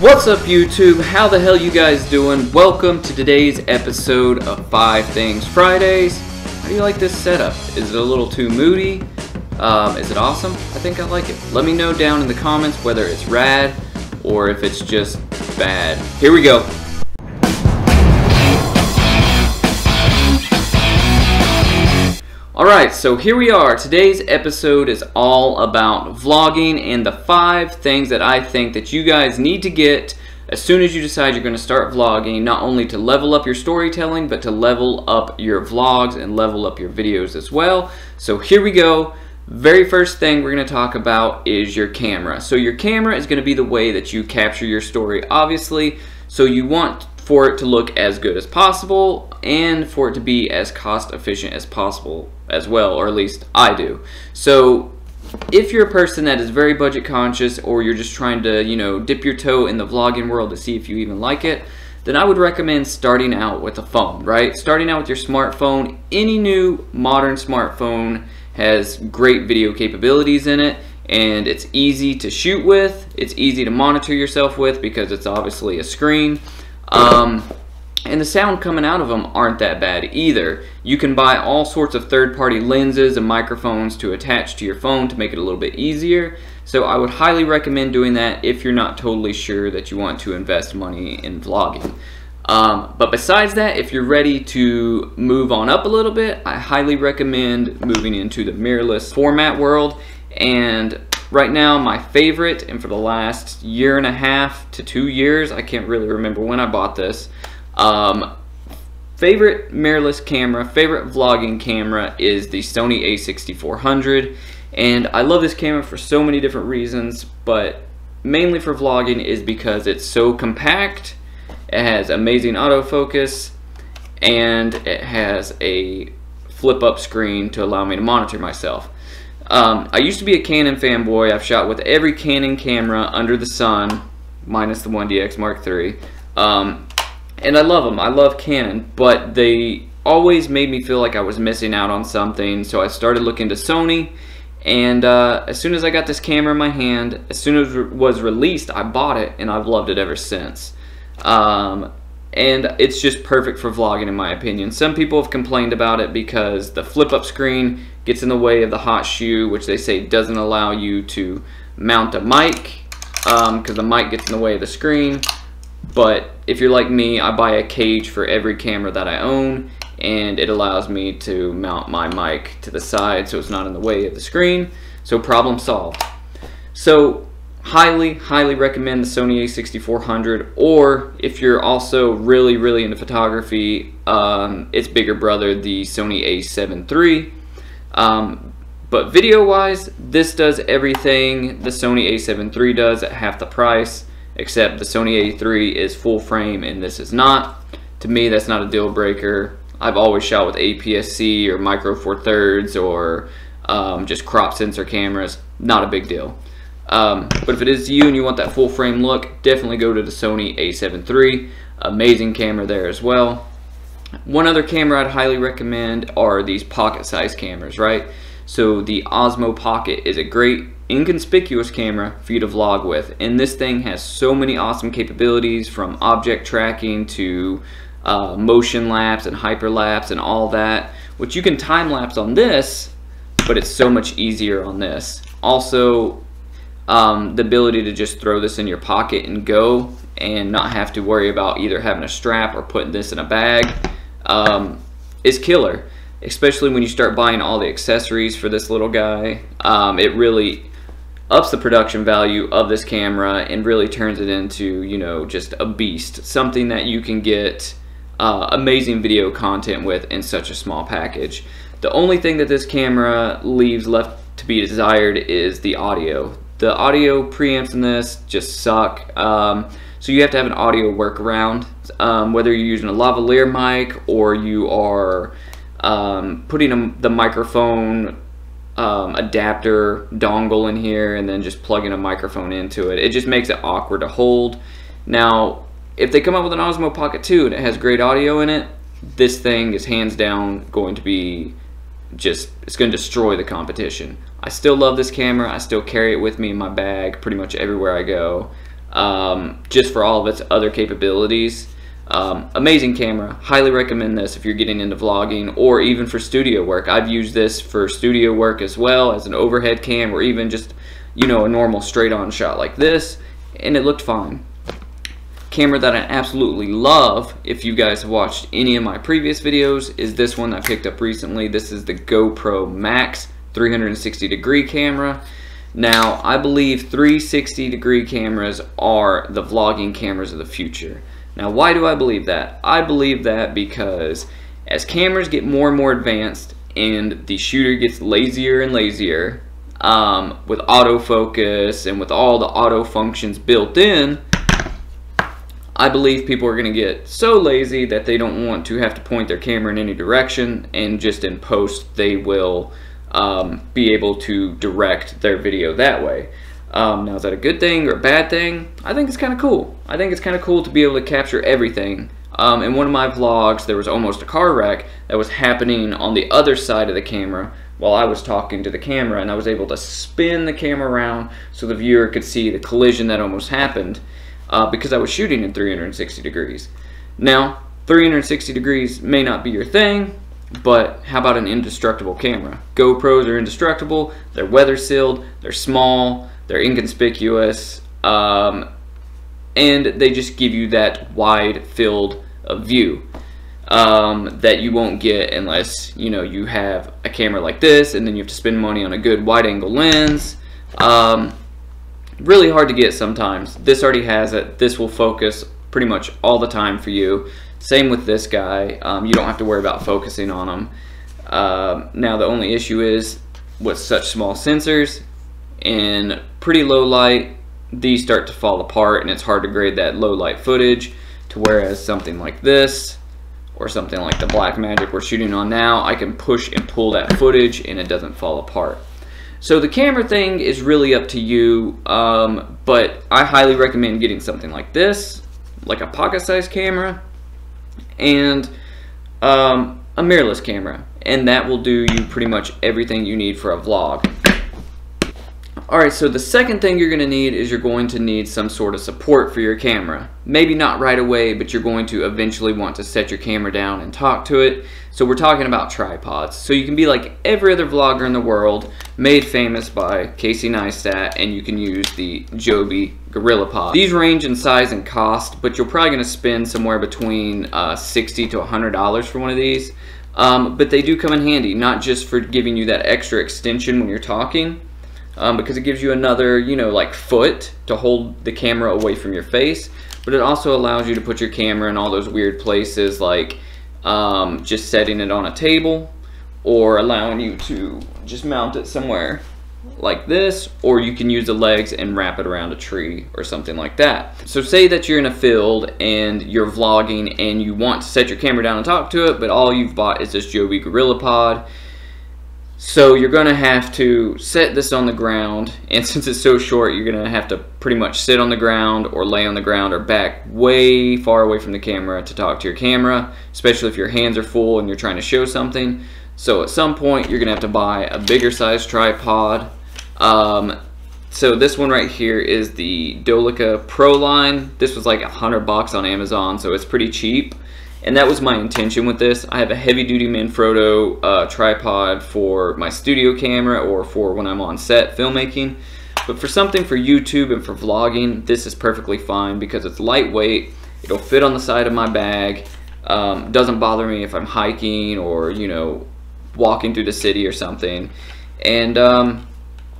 What's up YouTube? How the hell you guys doing? Welcome to today's episode of 5 Things Fridays. How do you like this setup? Is it a little too moody? Um, is it awesome? I think I like it. Let me know down in the comments whether it's rad or if it's just bad. Here we go. Alright, so here we are. Today's episode is all about vlogging and the five things that I think that you guys need to get as soon as you decide you're going to start vlogging, not only to level up your storytelling, but to level up your vlogs and level up your videos as well. So here we go. Very first thing we're going to talk about is your camera. So your camera is going to be the way that you capture your story, obviously. So you want for it to look as good as possible and for it to be as cost efficient as possible as well, or at least I do. So if you're a person that is very budget conscious or you're just trying to, you know, dip your toe in the vlogging world to see if you even like it, then I would recommend starting out with a phone, right? Starting out with your smartphone. Any new modern smartphone has great video capabilities in it and it's easy to shoot with. It's easy to monitor yourself with because it's obviously a screen. Um, and the sound coming out of them aren't that bad either. You can buy all sorts of third-party lenses and microphones to attach to your phone to make it a little bit easier. So I would highly recommend doing that if you're not totally sure that you want to invest money in vlogging. Um, but besides that, if you're ready to move on up a little bit, I highly recommend moving into the mirrorless format world. And right now, my favorite, and for the last year and a half to two years, I can't really remember when I bought this, um, favorite mirrorless camera, favorite vlogging camera is the Sony a6400. And I love this camera for so many different reasons, but mainly for vlogging is because it's so compact, it has amazing autofocus, and it has a flip up screen to allow me to monitor myself. Um, I used to be a Canon fanboy. I've shot with every Canon camera under the sun, minus the 1DX Mark III. Um, and I love them. I love Canon, but they always made me feel like I was missing out on something. So I started looking to Sony, and uh, as soon as I got this camera in my hand, as soon as it was released, I bought it, and I've loved it ever since. Um, and it's just perfect for vlogging in my opinion. Some people have complained about it because the flip-up screen gets in the way of the hot shoe, which they say doesn't allow you to mount a mic because um, the mic gets in the way of the screen. But if you're like me, I buy a cage for every camera that I own and it allows me to mount my mic to the side so it's not in the way of the screen. So problem solved. So highly, highly recommend the Sony a6400 or if you're also really, really into photography, um, its bigger brother, the Sony a7 III. Um, but video wise, this does everything the Sony a7 III does at half the price except the Sony a3 is full frame and this is not. To me, that's not a deal breaker. I've always shot with APS-C or Micro Four Thirds or um, just crop sensor cameras. Not a big deal. Um, but if it is you and you want that full frame look, definitely go to the Sony a7 III. Amazing camera there as well. One other camera I'd highly recommend are these pocket size cameras, right? So the Osmo Pocket is a great inconspicuous camera for you to vlog with. And this thing has so many awesome capabilities from object tracking to uh, motion lapse and hyperlapse and all that, which you can time lapse on this, but it's so much easier on this. Also, um, the ability to just throw this in your pocket and go and not have to worry about either having a strap or putting this in a bag um, is killer especially when you start buying all the accessories for this little guy. Um, it really ups the production value of this camera and really turns it into, you know, just a beast. Something that you can get uh, amazing video content with in such a small package. The only thing that this camera leaves left to be desired is the audio. The audio preamps in this just suck. Um, so you have to have an audio workaround. Um, whether you're using a lavalier mic or you are um, putting a, the microphone um, adapter dongle in here and then just plugging a microphone into it. It just makes it awkward to hold. Now, if they come up with an Osmo Pocket 2 and it has great audio in it, this thing is hands down going to be just, it's going to destroy the competition. I still love this camera. I still carry it with me in my bag pretty much everywhere I go. um, just for all of its other capabilities. Um, amazing camera. Highly recommend this if you're getting into vlogging or even for studio work. I've used this for studio work as well as an overhead cam or even just, you know, a normal straight on shot like this and it looked fine. Camera that I absolutely love, if you guys have watched any of my previous videos, is this one I picked up recently. This is the GoPro Max 360 degree camera. Now, I believe 360 degree cameras are the vlogging cameras of the future. Now, why do I believe that? I believe that because as cameras get more and more advanced and the shooter gets lazier and lazier um, with autofocus and with all the auto functions built in, I believe people are going to get so lazy that they don't want to have to point their camera in any direction and just in post they will um, be able to direct their video that way. Um, now, is that a good thing or a bad thing? I think it's kind of cool. I think it's kind of cool to be able to capture everything. Um, in one of my vlogs, there was almost a car wreck that was happening on the other side of the camera while I was talking to the camera, and I was able to spin the camera around so the viewer could see the collision that almost happened uh, because I was shooting in 360 degrees. Now, 360 degrees may not be your thing, but how about an indestructible camera? GoPros are indestructible, they're weather sealed, they're small, they're inconspicuous, um, and they just give you that wide field of view um, that you won't get unless you know you have a camera like this and then you have to spend money on a good wide angle lens. Um, really hard to get sometimes. This already has it. This will focus pretty much all the time for you. Same with this guy. Um, you don't have to worry about focusing on them. Uh, now the only issue is with such small sensors in pretty low light, these start to fall apart and it's hard to grade that low light footage to whereas something like this or something like the Blackmagic we're shooting on now, I can push and pull that footage and it doesn't fall apart. So the camera thing is really up to you, um, but I highly recommend getting something like this, like a pocket-sized camera, and um, a mirrorless camera, and that will do you pretty much everything you need for a vlog. Alright, so the second thing you're going to need is you're going to need some sort of support for your camera. Maybe not right away, but you're going to eventually want to set your camera down and talk to it. So we're talking about tripods. So you can be like every other vlogger in the world, made famous by Casey Neistat, and you can use the Joby GorillaPod. These range in size and cost, but you're probably going to spend somewhere between uh, 60 to $100 for one of these. Um, but they do come in handy, not just for giving you that extra extension when you're talking, um, because it gives you another, you know, like foot to hold the camera away from your face. But it also allows you to put your camera in all those weird places like um, just setting it on a table or allowing you to just mount it somewhere like this or you can use the legs and wrap it around a tree or something like that. So say that you're in a field and you're vlogging and you want to set your camera down and talk to it but all you've bought is this Joby GorillaPod so you're going to have to set this on the ground, and since it's so short, you're going to have to pretty much sit on the ground or lay on the ground or back way far away from the camera to talk to your camera, especially if your hands are full and you're trying to show something. So at some point, you're going to have to buy a bigger size tripod. Um, so this one right here is the Dolica Pro line. This was like a hundred bucks on Amazon, so it's pretty cheap. And that was my intention with this. I have a heavy duty Manfrotto uh, tripod for my studio camera or for when I'm on set filmmaking. But for something for YouTube and for vlogging, this is perfectly fine because it's lightweight. It'll fit on the side of my bag. Um, doesn't bother me if I'm hiking or, you know, walking through the city or something. And um,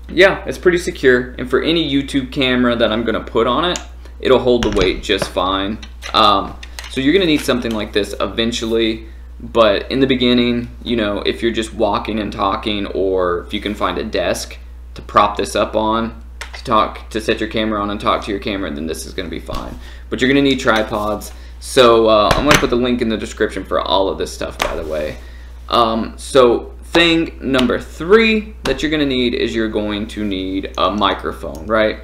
yeah, it's pretty secure. And for any YouTube camera that I'm going to put on it, it'll hold the weight just fine. Um, so you're to need something like this eventually, but in the beginning, you know, if you're just walking and talking or if you can find a desk to prop this up on, to talk, to set your camera on and talk to your camera, then this is to be fine. But you're to need tripods. So uh, I'm to put the link in the description for all of this stuff, by the way. Um, so thing number three that you're to need is you're going to need a microphone, right?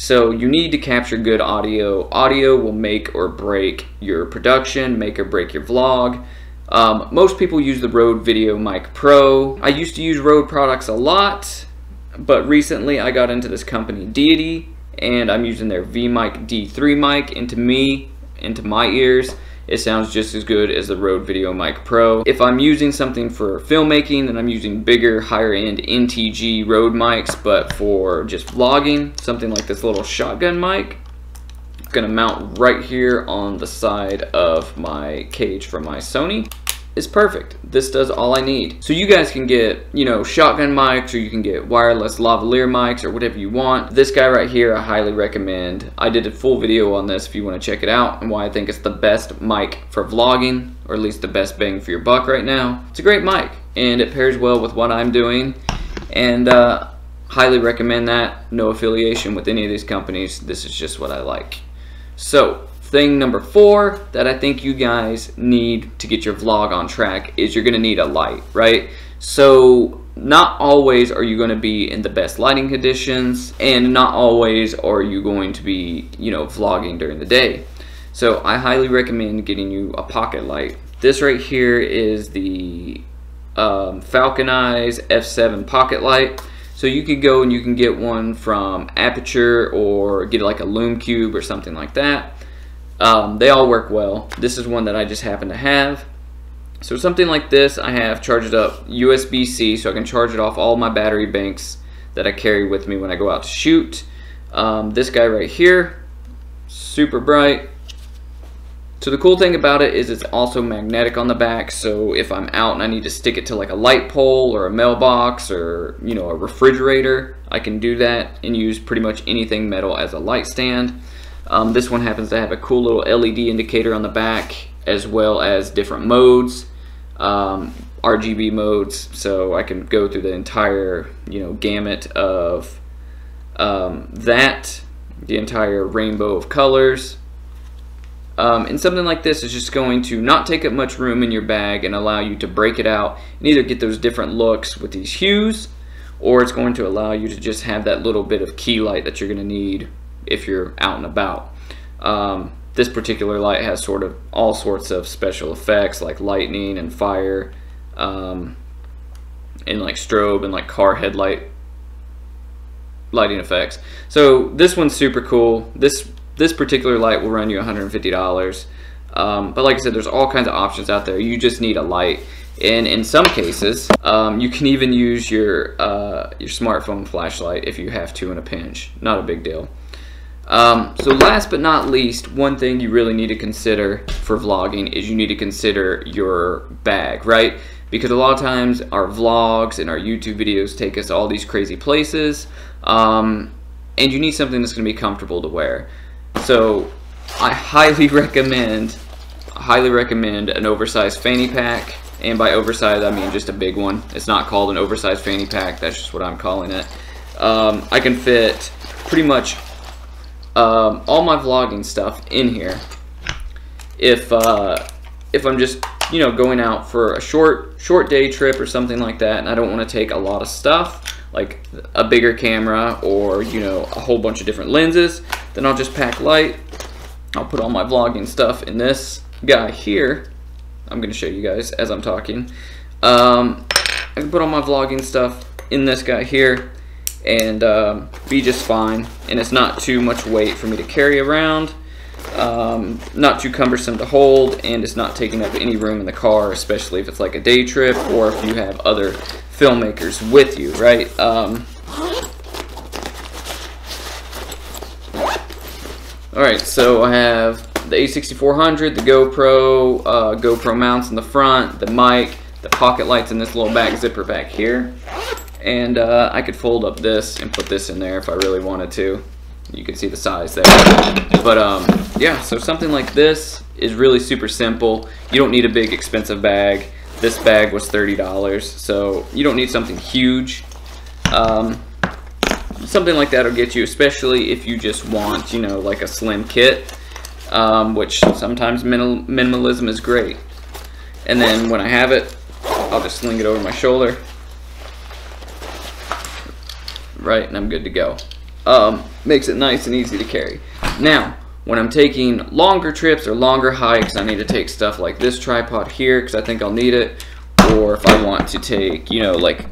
So you need to capture good audio. Audio will make or break your production, make or break your vlog. Um, most people use the Rode VideoMic Pro. I used to use Rode products a lot, but recently I got into this company, Deity, and I'm using their V-Mic D3 mic. And to me, into my ears, it sounds just as good as the Rode VideoMic Pro. If I'm using something for filmmaking, then I'm using bigger, higher end NTG Rode mics, but for just vlogging, something like this little shotgun mic, gonna mount right here on the side of my cage for my Sony is perfect. This does all I need. So you guys can get, you know, shotgun mics or you can get wireless lavalier mics or whatever you want. This guy right here, I highly recommend. I did a full video on this if you want to check it out and why I think it's the best mic for vlogging or at least the best bang for your buck right now. It's a great mic and it pairs well with what I'm doing and uh, highly recommend that. No affiliation with any of these companies. This is just what I like. So Thing number four that I think you guys need to get your vlog on track is you're going to need a light, right? So not always are you going to be in the best lighting conditions and not always are you going to be, you know, vlogging during the day. So I highly recommend getting you a pocket light. This right here is the um, Falcon Eyes F7 pocket light. So you could go and you can get one from Aputure or get like a Lume Cube or something like that. Um, they all work well. This is one that I just happen to have. So something like this, I have charged up USB-C so I can charge it off all my battery banks that I carry with me when I go out to shoot. Um, this guy right here, super bright. So the cool thing about it is it's also magnetic on the back, so if I'm out and I need to stick it to like a light pole or a mailbox or, you know, a refrigerator, I can do that and use pretty much anything metal as a light stand. Um, this one happens to have a cool little LED indicator on the back as well as different modes, um, RGB modes, so I can go through the entire you know gamut of um, that, the entire rainbow of colors. Um, and something like this is just going to not take up much room in your bag and allow you to break it out and either get those different looks with these hues or it's going to allow you to just have that little bit of key light that you're going to need if you're out and about. Um, this particular light has sort of all sorts of special effects like lightning and fire um, and like strobe and like car headlight lighting effects. So this one's super cool. This this particular light will run you $150. Um, but like I said, there's all kinds of options out there. You just need a light. And in some cases, um, you can even use your, uh, your smartphone flashlight if you have to in a pinch. Not a big deal. Um, so last but not least, one thing you really need to consider for vlogging is you need to consider your bag, right? Because a lot of times our vlogs and our YouTube videos take us all these crazy places, um, and you need something that's going to be comfortable to wear. So I highly recommend, highly recommend an oversized fanny pack. And by oversized, I mean just a big one. It's not called an oversized fanny pack. That's just what I'm calling it. Um, I can fit pretty much um, all my vlogging stuff in here. If uh, if I'm just you know going out for a short short day trip or something like that, and I don't want to take a lot of stuff like a bigger camera or you know a whole bunch of different lenses, then I'll just pack light. I'll put all my vlogging stuff in this guy here. I'm going to show you guys as I'm talking. Um, I can put all my vlogging stuff in this guy here and um, be just fine. And it's not too much weight for me to carry around. Um, not too cumbersome to hold, and it's not taking up any room in the car, especially if it's like a day trip or if you have other filmmakers with you, right? Um, Alright, so I have the A6400, the GoPro, uh, GoPro mounts in the front, the mic, the pocket lights in this little back zipper back here. And uh, I could fold up this and put this in there if I really wanted to. You can see the size there. But um, yeah, so something like this is really super simple. You don't need a big expensive bag. This bag was $30, so you don't need something huge. Um, something like that will get you, especially if you just want, you know, like a slim kit, um, which sometimes minimal, minimalism is great. And then when I have it, I'll just sling it over my shoulder right? And I'm good to go. Um, makes it nice and easy to carry. Now, when I'm taking longer trips or longer hikes, I need to take stuff like this tripod here because I think I'll need it. Or if I want to take, you know, like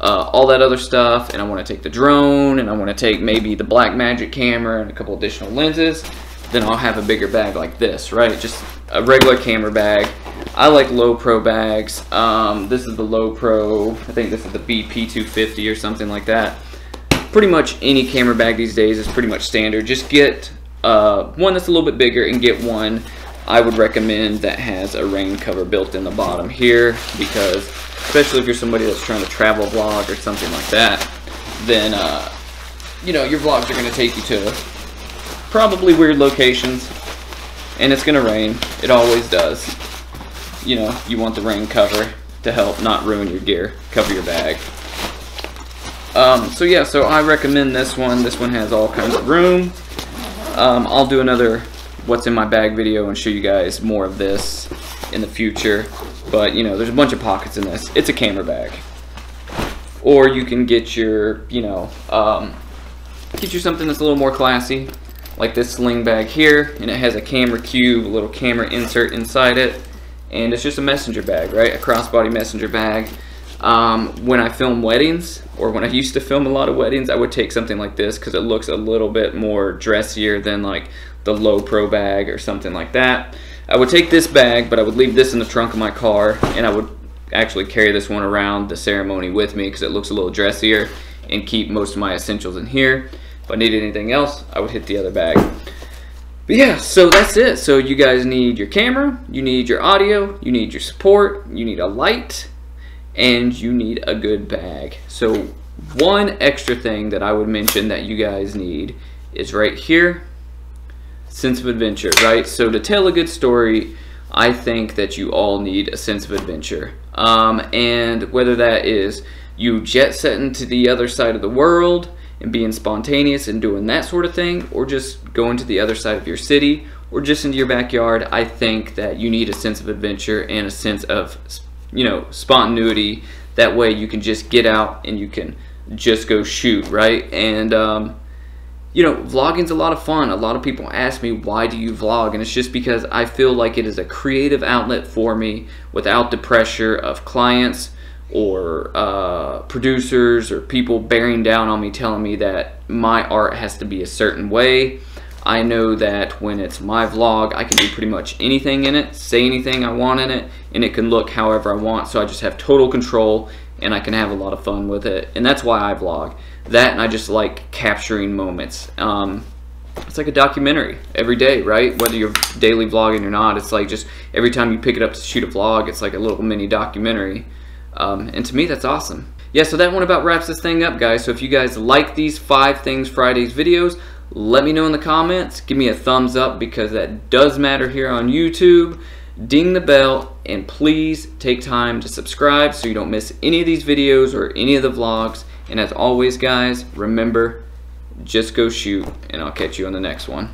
uh, all that other stuff, and I want to take the drone, and I want to take maybe the Blackmagic camera and a couple additional lenses, then I'll have a bigger bag like this, right? Just a regular camera bag. I like Lowepro bags. Um, this is the Lowepro, I think this is the BP250 or something like that. Pretty much any camera bag these days is pretty much standard. Just get uh, one that's a little bit bigger and get one I would recommend that has a rain cover built in the bottom here because especially if you're somebody that's trying to travel vlog or something like that, then, uh, you know, your vlogs are going to take you to probably weird locations, and it's going to rain. It always does. You know, you want the rain cover to help not ruin your gear, cover your bag. Um, so yeah, so I recommend this one. This one has all kinds of room. Um, I'll do another what's in my bag video and show you guys more of this in the future. But, you know, there's a bunch of pockets in this. It's a camera bag. Or you can get your, you know, um, get you something that's a little more classy. Like this sling bag here. And it has a camera cube, a little camera insert inside it. And it's just a messenger bag, right? A crossbody messenger bag. Um, when I film weddings, or when I used to film a lot of weddings, I would take something like this because it looks a little bit more dressier than like the Lowepro bag or something like that. I would take this bag, but I would leave this in the trunk of my car, and I would actually carry this one around the ceremony with me because it looks a little dressier and keep most of my essentials in here. If I needed anything else, I would hit the other bag. But yeah, so that's it. So you guys need your camera, you need your audio, you need your support, you need a light, and you need a good bag. So one extra thing that I would mention that you guys need is right here sense of adventure, right? So to tell a good story, I think that you all need a sense of adventure. Um, and whether that is you jet setting to the other side of the world and being spontaneous and doing that sort of thing, or just going to the other side of your city, or just into your backyard, I think that you need a sense of adventure and a sense of, you know, spontaneity. That way you can just get out and you can just go shoot, right? And um, you know, vlogging's a lot of fun. A lot of people ask me, why do you vlog? And it's just because I feel like it is a creative outlet for me without the pressure of clients or uh, producers or people bearing down on me telling me that my art has to be a certain way. I know that when it's my vlog, I can do pretty much anything in it, say anything I want in it, and it can look however I want. So I just have total control and I can have a lot of fun with it. And that's why I vlog. That and I just like capturing moments. Um, it's like a documentary every day, right? Whether you're daily vlogging or not, it's like just every time you pick it up to shoot a vlog, it's like a little mini documentary. Um, and to me, that's awesome. Yeah, so that one about wraps this thing up, guys. So if you guys like these five things Fridays videos, let me know in the comments. Give me a thumbs up because that does matter here on YouTube ding the bell, and please take time to subscribe so you don't miss any of these videos or any of the vlogs. And as always, guys, remember, just go shoot, and I'll catch you on the next one.